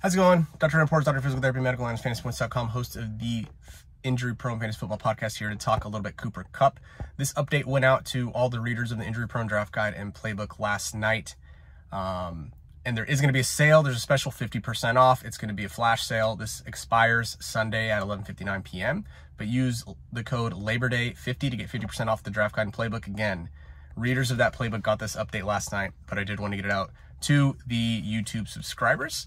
How's it going? Dr. Porras, Dr. Physical Therapy, Medical Lines, FantasyPoints.com, host of the Injury Prone Fantasy Football Podcast here to talk a little bit Cooper Kupp. This update went out to all the readers of the Injury Prone Draft Guide and Playbook last night. Um, and there is going to be a sale. There's a special 50% off. It's going to be a flash sale. This expires Sunday at 11:59 p.m. But use the code Labor Day 50 to get 50% off the draft guide and playbook. Again, readers of that playbook got this update last night, but I did want to get it out to the YouTube subscribers.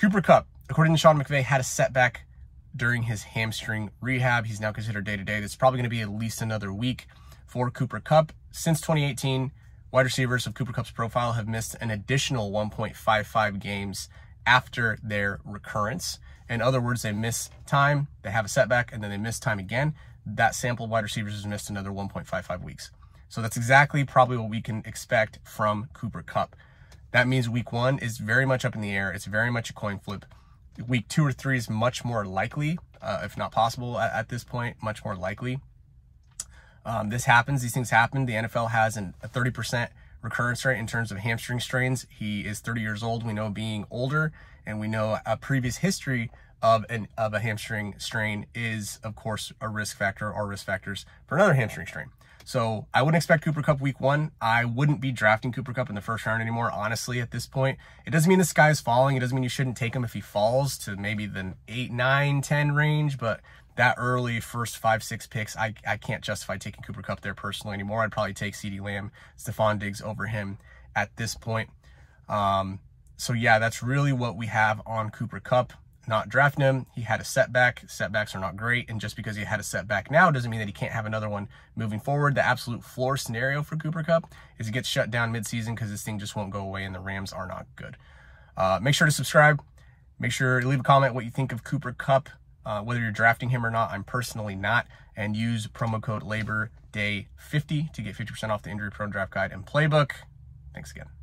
Cooper Kupp, according to Sean McVay, had a setback during his hamstring rehab. He's now considered day to day. That's probably going to be at least another week for Cooper Kupp. Since 2018, wide receivers of Cooper Kupp's profile have missed an additional 1.55 games after their recurrence. In other words, they miss time, they have a setback, and then they miss time again. That sample of wide receivers has missed another 1.55 weeks. So that's exactly probably what we can expect from Cooper Kupp. That means week one is very much up in the air. It's very much a coin flip. Week two or three is much more likely, uh, if not possible at, at, this point, much more likely. Um, this happens. These things happen. The NFL has an, a 30% recurrence rate in terms of hamstring strains. He is 30 years old. We know being older, and we know a previous history of an of a hamstring strain is, of course, a risk factor or risk factors for another hamstring strain. So I wouldn't expect Cooper Kupp week one. I wouldn't be drafting Cooper Kupp in the first round anymore, honestly, at this point. It doesn't mean the sky is falling. It doesn't mean you shouldn't take him if he falls to maybe the 8, 9, 10 range, but that early first five, six picks, I, I can't justify taking Cooper Kupp there personally anymore. I'd probably take CeeDee Lamb, Stefon Diggs over him at this point. Um, so yeah, that's really what we have on Cooper Kupp not drafting him. He had a setback. Setbacks are not great. And just because he had a setback now doesn't mean that he can't have another one moving forward. The absolute floor scenario for Cooper Kupp is he gets shut down midseason because this thing just won't go away and the Rams are not good. Uh, make sure to subscribe. Make sure to leave a comment what you think of Cooper Kupp, uh, whether you're drafting him or not. I'm personally not. And use promo code Labor Day 50 to get 50% off the injury prone draft guide and playbook. Thanks again.